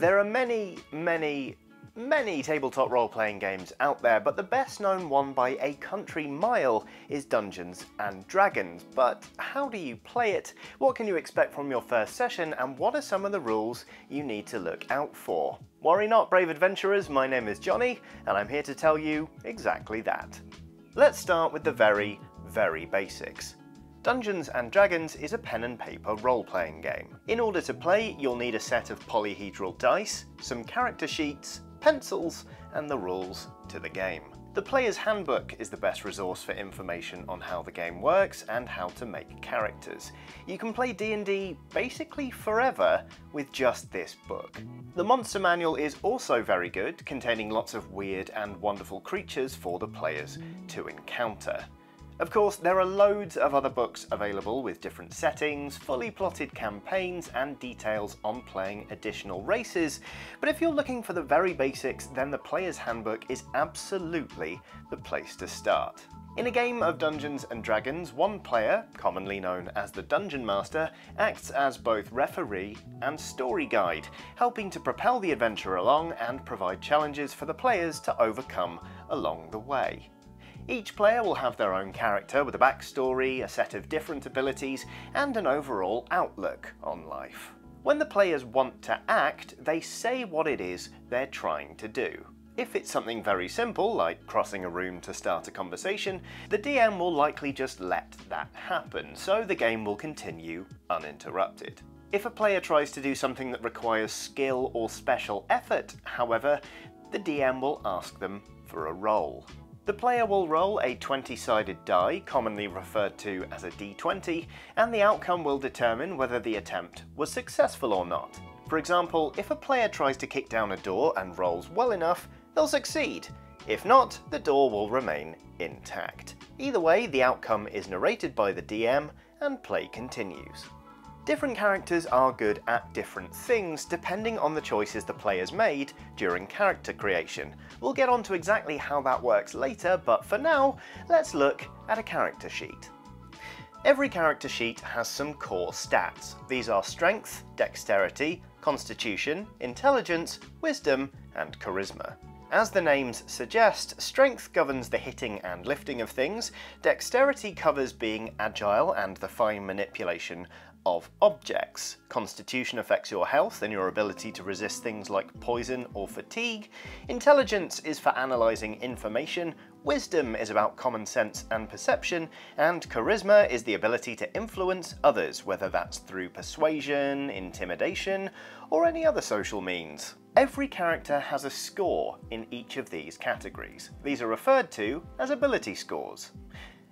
There are many, many, many tabletop role-playing games out there, but the best known one by a country mile is Dungeons and Dragons. But how do you play it? What can you expect from your first session? And what are some of the rules you need to look out for? Worry not, brave adventurers, my name is Johnny, and I'm here to tell you exactly that. Let's start with the very, very basics. Dungeons & Dragons is a pen and paper role-playing game. In order to play, you'll need a set of polyhedral dice, some character sheets, pencils, and the rules to the game. The Player's Handbook is the best resource for information on how the game works and how to make characters. You can play D&D basically forever with just this book. The Monster Manual is also very good, containing lots of weird and wonderful creatures for the players to encounter. Of course, there are loads of other books available with different settings, fully plotted campaigns, and details on playing additional races, but if you're looking for the very basics, then the Player's Handbook is absolutely the place to start. In a game of Dungeons and Dragons, one player, commonly known as the Dungeon Master, acts as both referee and story guide, helping to propel the adventure along and provide challenges for the players to overcome along the way. Each player will have their own character with a backstory, a set of different abilities, and an overall outlook on life. When the players want to act, they say what it is they're trying to do. If it's something very simple, like crossing a room to start a conversation, the DM will likely just let that happen, so the game will continue uninterrupted. If a player tries to do something that requires skill or special effort, however, the DM will ask them for a roll. The player will roll a 20-sided die, commonly referred to as a d20, and the outcome will determine whether the attempt was successful or not. For example, if a player tries to kick down a door and rolls well enough, they'll succeed. If not, the door will remain intact. Either way, the outcome is narrated by the DM and play continues. Different characters are good at different things depending on the choices the players made during character creation. We'll get on to exactly how that works later, but for now, let's look at a character sheet. Every character sheet has some core stats. These are strength, dexterity, constitution, intelligence, wisdom, and charisma. As the names suggest, strength governs the hitting and lifting of things, dexterity covers being agile and the fine manipulation of objects. Constitution affects your health and your ability to resist things like poison or fatigue. Intelligence is for analysing information. Wisdom is about common sense and perception. And charisma is the ability to influence others, whether that's through persuasion, intimidation, or any other social means. Every character has a score in each of these categories. These are referred to as ability scores.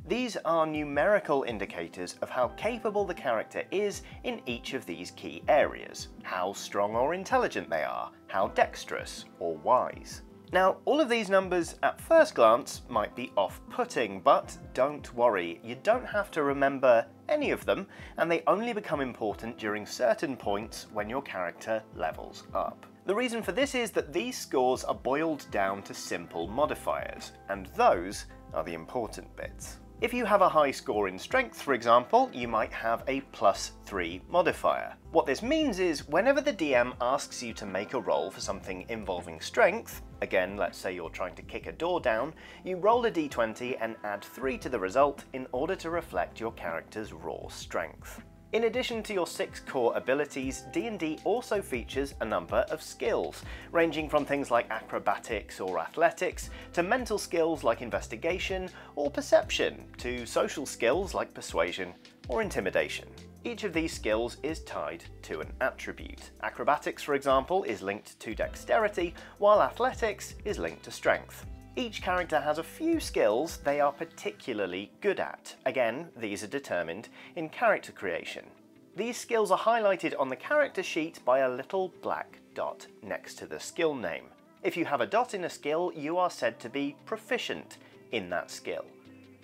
These are numerical indicators of how capable the character is in each of these key areas, how strong or intelligent they are, how dexterous or wise. Now, all of these numbers at first glance might be off-putting, but don't worry, you don't have to remember any of them, and they only become important during certain points when your character levels up. The reason for this is that these scores are boiled down to simple modifiers, and those are the important bits. If you have a high score in strength, for example, you might have a plus 3 modifier. What this means is whenever the DM asks you to make a roll for something involving strength, again let's say you're trying to kick a door down, you roll a d20 and add 3 to the result in order to reflect your character's raw strength. In addition to your six core abilities, D&D also features a number of skills, ranging from things like acrobatics or athletics, to mental skills like investigation or perception, to social skills like persuasion or intimidation. Each of these skills is tied to an attribute. Acrobatics, for example, is linked to dexterity, while athletics is linked to strength. Each character has a few skills they are particularly good at. Again, these are determined in character creation. These skills are highlighted on the character sheet by a little black dot next to the skill name. If you have a dot in a skill, you are said to be proficient in that skill.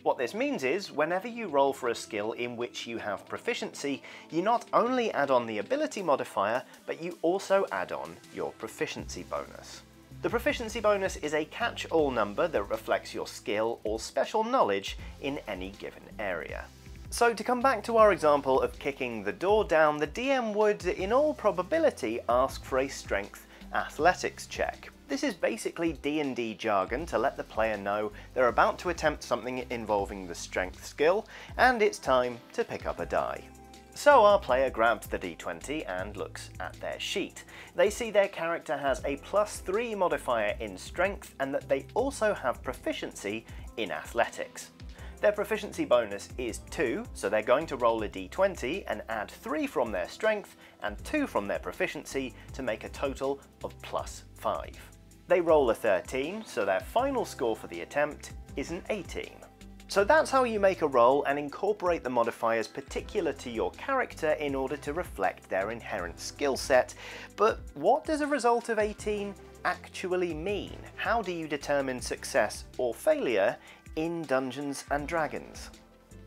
What this means is, whenever you roll for a skill in which you have proficiency, you not only add on the ability modifier, but you also add on your proficiency bonus. The proficiency bonus is a catch-all number that reflects your skill or special knowledge in any given area. So to come back to our example of kicking the door down, the DM would, in all probability, ask for a strength athletics check. This is basically D&D jargon to let the player know they're about to attempt something involving the strength skill, and it's time to pick up a die. So our player grabs the d20 and looks at their sheet. They see their character has a plus 3 modifier in strength and that they also have proficiency in athletics. Their proficiency bonus is 2, so they're going to roll a d20 and add 3 from their strength and 2 from their proficiency to make a total of plus 5. They roll a 13, so their final score for the attempt is an 18. So that's how you make a roll and incorporate the modifiers particular to your character in order to reflect their inherent skill set. But what does a result of 18 actually mean? How do you determine success or failure in Dungeons and Dragons?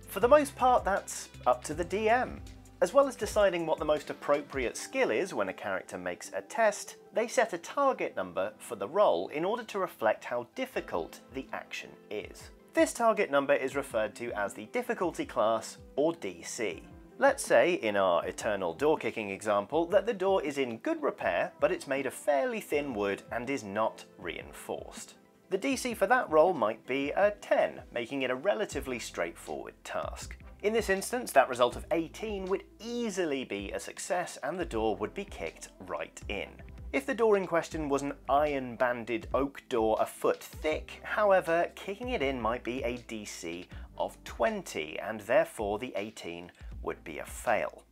For the most part, that's up to the DM. As well as deciding what the most appropriate skill is when a character makes a test, they set a target number for the roll in order to reflect how difficult the action is. This target number is referred to as the difficulty class, or DC. Let's say, in our eternal door kicking example, that the door is in good repair, but it's made of fairly thin wood and is not reinforced. The DC for that roll might be a 10, making it a relatively straightforward task. In this instance, that result of 18 would easily be a success and the door would be kicked right in. If the door in question was an iron-banded oak door a foot thick, however, kicking it in might be a DC of 20, and therefore the 18 would be a fail.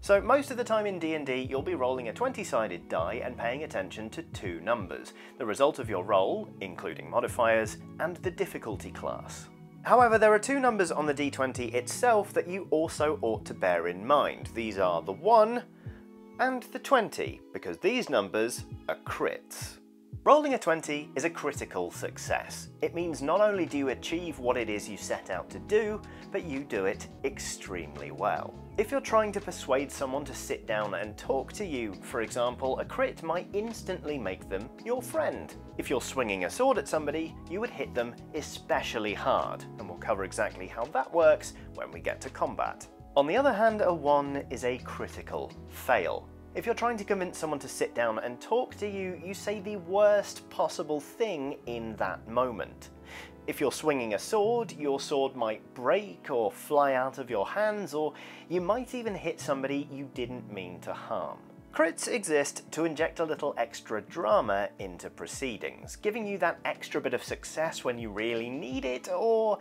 So most of the time in D&D, you'll be rolling a 20-sided die and paying attention to two numbers, the result of your roll, including modifiers, and the difficulty class. However, there are two numbers on the d20 itself that you also ought to bear in mind. These are the 1 and the 20, because these numbers are crits. Rolling a 20 is a critical success. It means not only do you achieve what it is you set out to do, but you do it extremely well. If you're trying to persuade someone to sit down and talk to you, for example, a crit might instantly make them your friend. If you're swinging a sword at somebody, you would hit them especially hard, and we'll cover exactly how that works when we get to combat. On the other hand, a 1 is a critical fail. If you're trying to convince someone to sit down and talk to you, you say the worst possible thing in that moment. If you're swinging a sword, your sword might break or fly out of your hands, or you might even hit somebody you didn't mean to harm. Crits exist to inject a little extra drama into proceedings, giving you that extra bit of success when you really need it, or,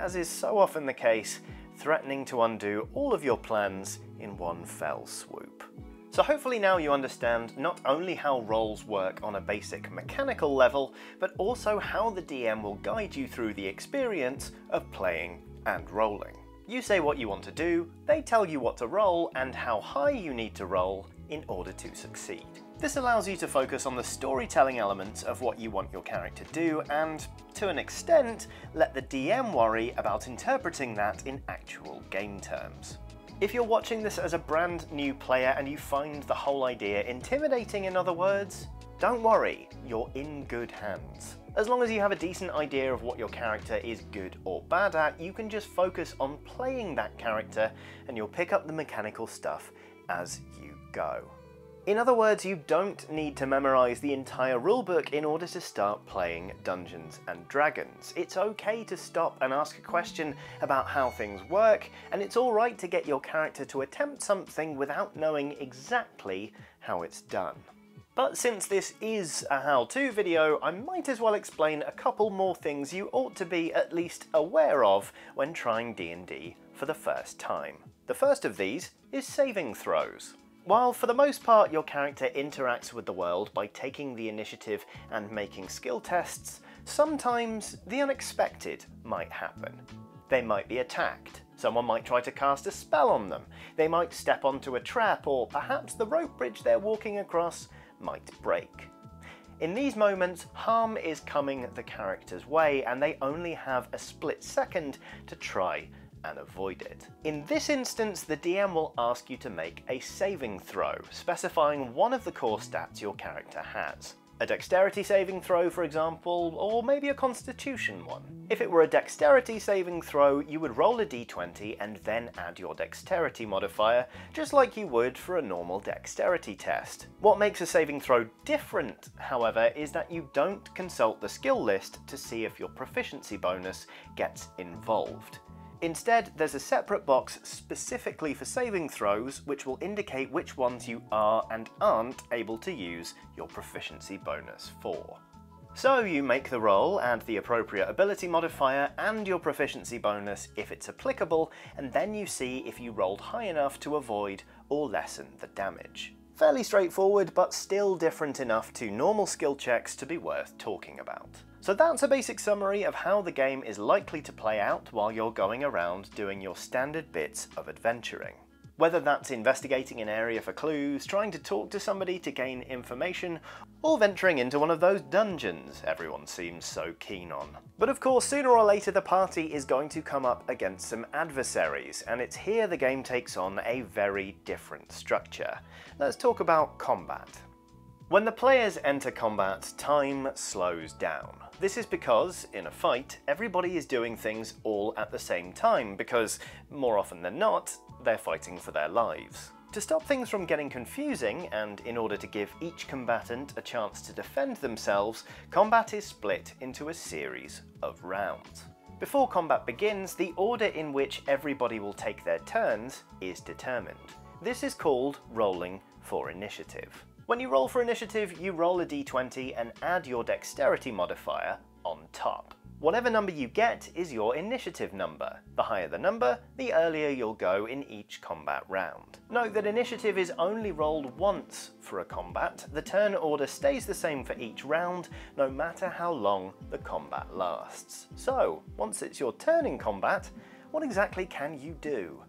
as is so often the case, threatening to undo all of your plans in one fell swoop. So hopefully now you understand not only how rolls work on a basic mechanical level, but also how the DM will guide you through the experience of playing and rolling. You say what you want to do, they tell you what to roll and how high you need to roll in order to succeed. This allows you to focus on the storytelling elements of what you want your character to do and, to an extent, let the DM worry about interpreting that in actual game terms. If you're watching this as a brand new player and you find the whole idea intimidating in other words, don't worry, you're in good hands. As long as you have a decent idea of what your character is good or bad at, you can just focus on playing that character and you'll pick up the mechanical stuff as you go. In other words, you don't need to memorize the entire rulebook in order to start playing Dungeons and Dragons. It's okay to stop and ask a question about how things work, and it's alright to get your character to attempt something without knowing exactly how it's done. But since this is a how-to video, I might as well explain a couple more things you ought to be at least aware of when trying D&D for the first time. The first of these is saving throws. While for the most part your character interacts with the world by taking the initiative and making skill tests, sometimes the unexpected might happen. They might be attacked, someone might try to cast a spell on them, they might step onto a trap, or perhaps the rope bridge they're walking across might break. In these moments, harm is coming the character's way and they only have a split second to try and avoid it. In this instance, the DM will ask you to make a saving throw, specifying one of the core stats your character has. A dexterity saving throw, for example, or maybe a constitution one. If it were a dexterity saving throw, you would roll a d20 and then add your dexterity modifier, just like you would for a normal dexterity test. What makes a saving throw different, however, is that you don't consult the skill list to see if your proficiency bonus gets involved. Instead, there's a separate box specifically for saving throws which will indicate which ones you are and aren't able to use your proficiency bonus for. So you make the roll, add the appropriate ability modifier and your proficiency bonus if it's applicable, and then you see if you rolled high enough to avoid or lessen the damage. Fairly straightforward, but still different enough to normal skill checks to be worth talking about. So that's a basic summary of how the game is likely to play out while you're going around doing your standard bits of adventuring. Whether that's investigating an area for clues, trying to talk to somebody to gain information, or venturing into one of those dungeons everyone seems so keen on. But of course, sooner or later the party is going to come up against some adversaries, and it's here the game takes on a very different structure. Let's talk about combat. When the players enter combat, time slows down. This is because, in a fight, everybody is doing things all at the same time because, more often than not, they're fighting for their lives. To stop things from getting confusing, and in order to give each combatant a chance to defend themselves, combat is split into a series of rounds. Before combat begins, the order in which everybody will take their turns is determined. This is called rolling for initiative. When you roll for initiative, you roll a d20 and add your dexterity modifier on top. Whatever number you get is your initiative number. The higher the number, the earlier you'll go in each combat round. Note that initiative is only rolled once for a combat. The turn order stays the same for each round, no matter how long the combat lasts. So, once it's your turn in combat, what exactly can you do?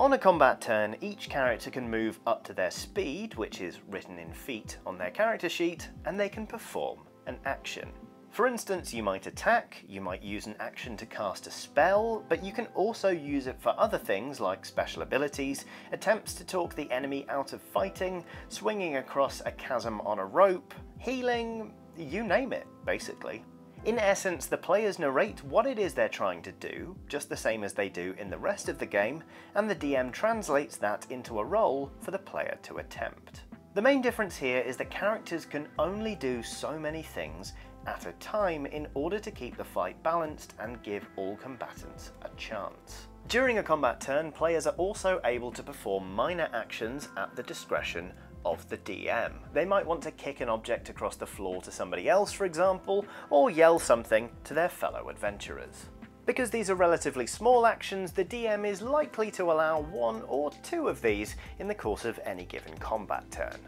On a combat turn, each character can move up to their speed, which is written in feet on their character sheet, and they can perform an action. For instance, you might attack, you might use an action to cast a spell, but you can also use it for other things like special abilities, attempts to talk the enemy out of fighting, swinging across a chasm on a rope, healing, you name it, basically. In essence, the players narrate what it is they're trying to do, just the same as they do in the rest of the game, and the DM translates that into a roll for the player to attempt. The main difference here is that characters can only do so many things at a time in order to keep the fight balanced and give all combatants a chance. During a combat turn, players are also able to perform minor actions at the discretion of the DM. They might want to kick an object across the floor to somebody else, for example, or yell something to their fellow adventurers. Because these are relatively small actions, the DM is likely to allow one or two of these in the course of any given combat turn.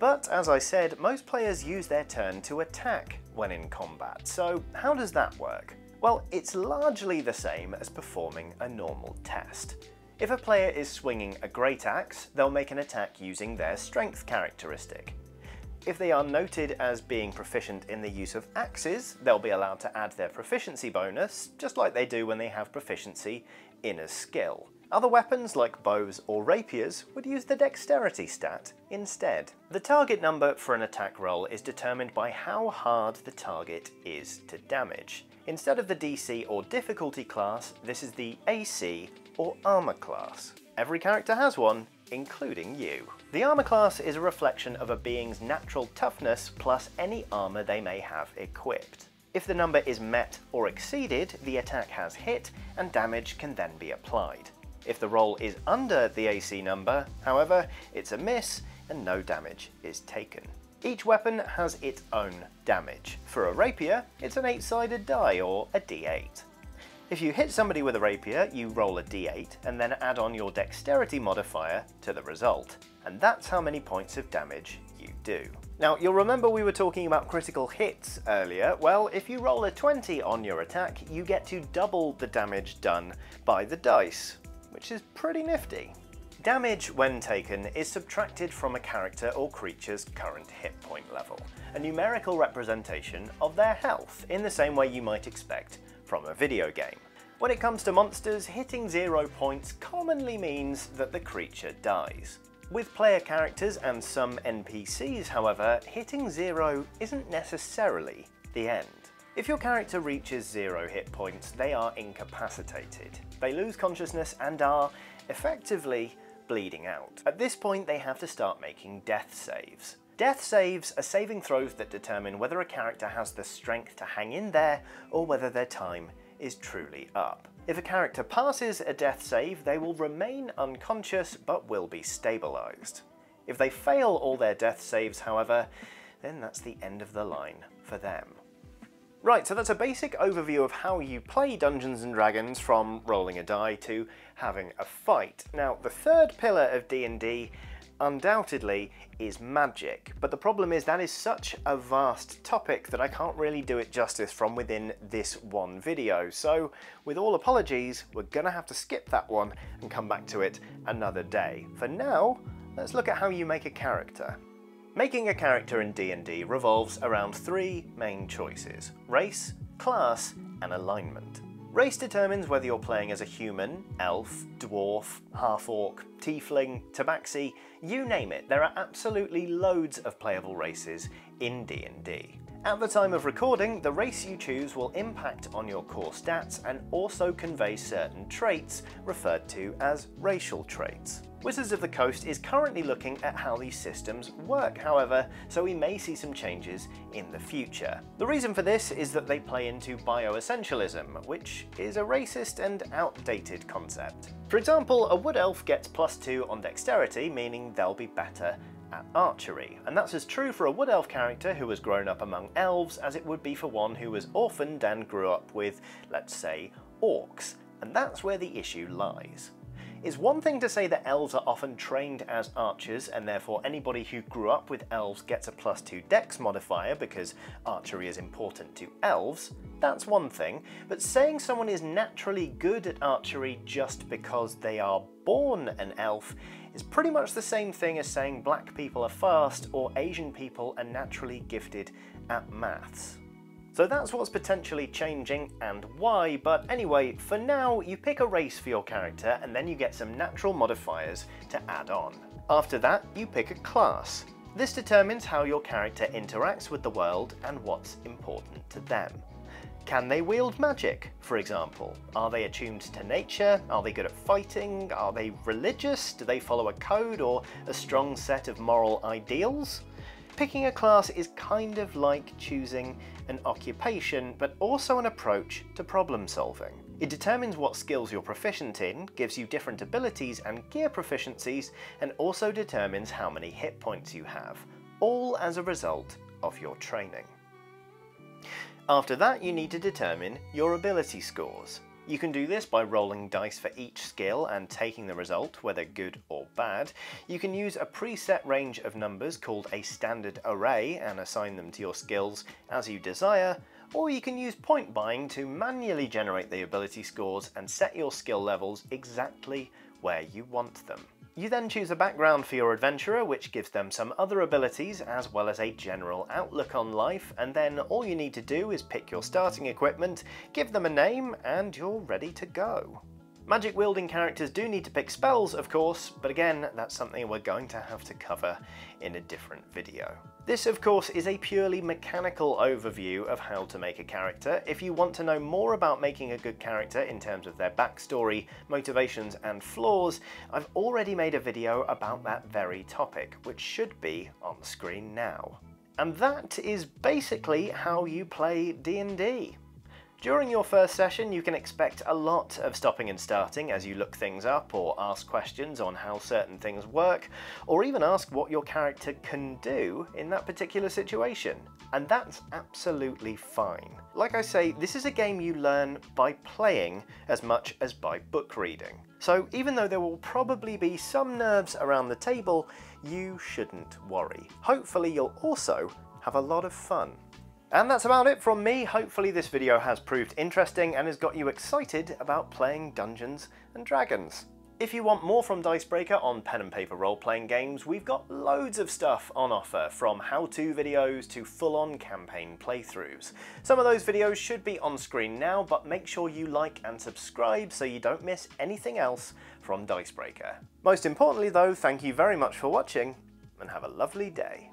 But as I said, most players use their turn to attack when in combat, so how does that work? Well, it's largely the same as performing a normal test. If a player is swinging a great axe, they'll make an attack using their strength characteristic. If they are noted as being proficient in the use of axes, they'll be allowed to add their proficiency bonus, just like they do when they have proficiency in a skill. Other weapons like bows or rapiers would use the dexterity stat instead. The target number for an attack roll is determined by how hard the target is to damage. Instead of the DC or difficulty class, this is the AC or armor class. Every character has one, including you. The armor class is a reflection of a being's natural toughness plus any armor they may have equipped. If the number is met or exceeded, the attack has hit and damage can then be applied. If the roll is under the AC number, however, it's a miss and no damage is taken. Each weapon has its own damage. For a rapier, it's an 8-sided die or a d8. If you hit somebody with a rapier, you roll a d8 and then add on your dexterity modifier to the result. And that's how many points of damage you do. Now, you'll remember we were talking about critical hits earlier. Well, if you roll a 20 on your attack, you get to double the damage done by the dice, which is pretty nifty. Damage, when taken, is subtracted from a character or creature's current hit point level, a numerical representation of their health, in the same way you might expect from a video game. When it comes to monsters, hitting zero points commonly means that the creature dies. With player characters and some NPCs, however, hitting zero isn't necessarily the end. If your character reaches zero hit points, they are incapacitated. They lose consciousness and are, effectively, bleeding out. At this point, they have to start making death saves. Death saves are saving throws that determine whether a character has the strength to hang in there or whether their time is truly up. If a character passes a death save, they will remain unconscious but will be stabilised. If they fail all their death saves, however, then that's the end of the line for them. Right, so that's a basic overview of how you play Dungeons & Dragons from rolling a die to having a fight. Now, the third pillar of D&D undoubtedly is magic, but the problem is that is such a vast topic that I can't really do it justice from within this one video. So, with all apologies, we're gonna have to skip that one and come back to it another day. For now, let's look at how you make a character. Making a character in D&D revolves around three main choices, race, class, and alignment. Race determines whether you're playing as a human, elf, dwarf, half-orc, tiefling, tabaxi, you name it, there are absolutely loads of playable races in D&D. At the time of recording, the race you choose will impact on your core stats and also convey certain traits referred to as racial traits. Wizards of the Coast is currently looking at how these systems work, however, so we may see some changes in the future. The reason for this is that they play into bioessentialism, which is a racist and outdated concept. For example, a wood elf gets plus 2 on dexterity, meaning they'll be better at archery, and that's as true for a wood elf character who has grown up among elves as it would be for one who was orphaned and grew up with, let's say, orcs, and that's where the issue lies. It's one thing to say that elves are often trained as archers and therefore anybody who grew up with elves gets a plus 2 dex modifier because archery is important to elves, that's one thing, but saying someone is naturally good at archery just because they are born an elf is pretty much the same thing as saying black people are fast or Asian people are naturally gifted at maths. So that's what's potentially changing and why, but anyway, for now you pick a race for your character and then you get some natural modifiers to add on. After that, you pick a class. This determines how your character interacts with the world and what's important to them. Can they wield magic, for example? Are they attuned to nature? Are they good at fighting? Are they religious? Do they follow a code or a strong set of moral ideals? Picking a class is kind of like choosing an occupation, but also an approach to problem solving. It determines what skills you're proficient in, gives you different abilities and gear proficiencies, and also determines how many hit points you have, all as a result of your training. After that, you need to determine your ability scores. You can do this by rolling dice for each skill and taking the result, whether good or bad. You can use a preset range of numbers called a standard array and assign them to your skills as you desire, or you can use point buying to manually generate the ability scores and set your skill levels exactly where you want them. You then choose a background for your adventurer, which gives them some other abilities as well as a general outlook on life, and then all you need to do is pick your starting equipment, give them a name, and you're ready to go. Magic wielding characters do need to pick spells, of course, but again, that's something we're going to have to cover in a different video. This, of course, is a purely mechanical overview of how to make a character. If you want to know more about making a good character in terms of their backstory, motivations, and flaws, I've already made a video about that very topic, which should be on screen now. And that is basically how you play D&D. During your first session, you can expect a lot of stopping and starting as you look things up or ask questions on how certain things work, or even ask what your character can do in that particular situation. And that's absolutely fine. Like I say, this is a game you learn by playing as much as by book reading. So even though there will probably be some nerves around the table, you shouldn't worry. Hopefully you'll also have a lot of fun. And that's about it from me. Hopefully this video has proved interesting and has got you excited about playing Dungeons and Dragons. If you want more from Dicebreaker on pen and paper role-playing games, we've got loads of stuff on offer, from how-to videos to full-on campaign playthroughs. Some of those videos should be on screen now, but make sure you like and subscribe so you don't miss anything else from Dicebreaker. Most importantly though, thank you very much for watching, and have a lovely day.